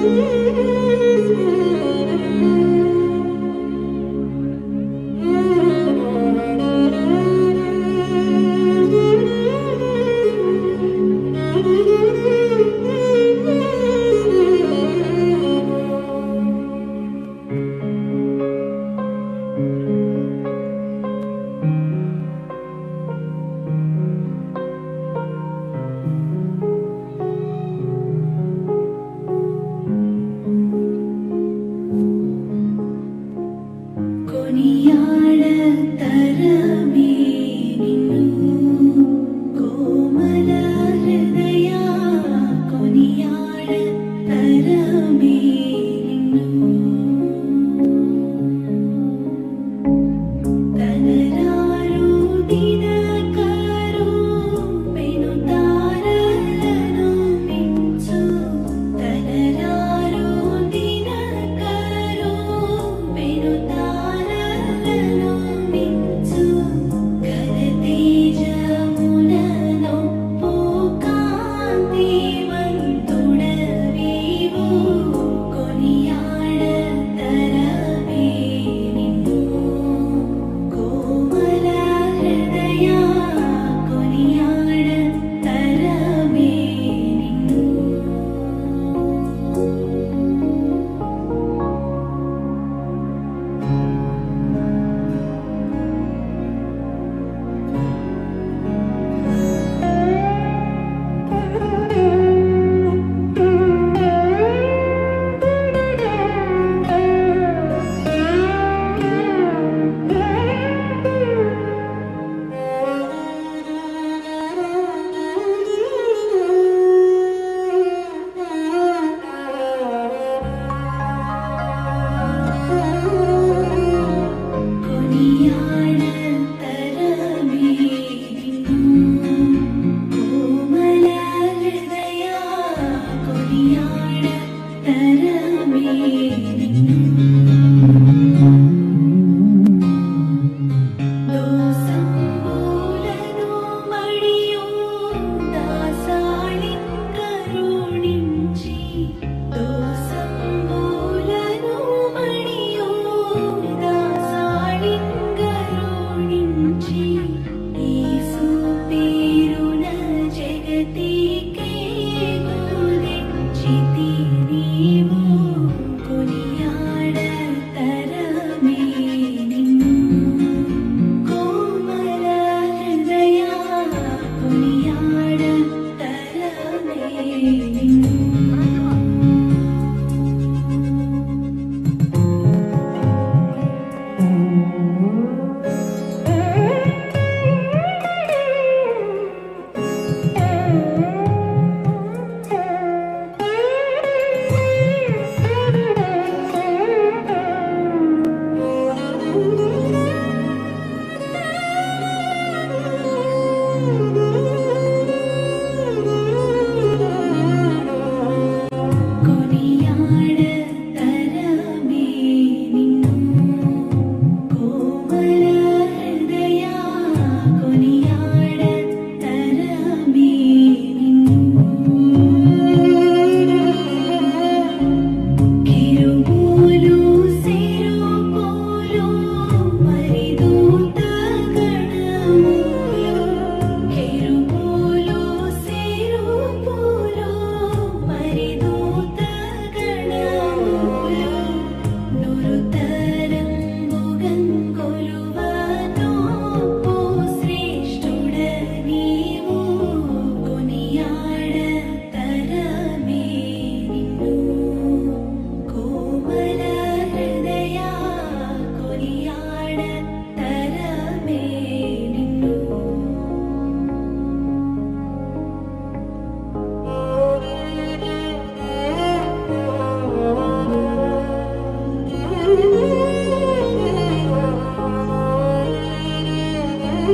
you.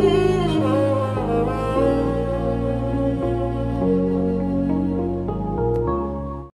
you.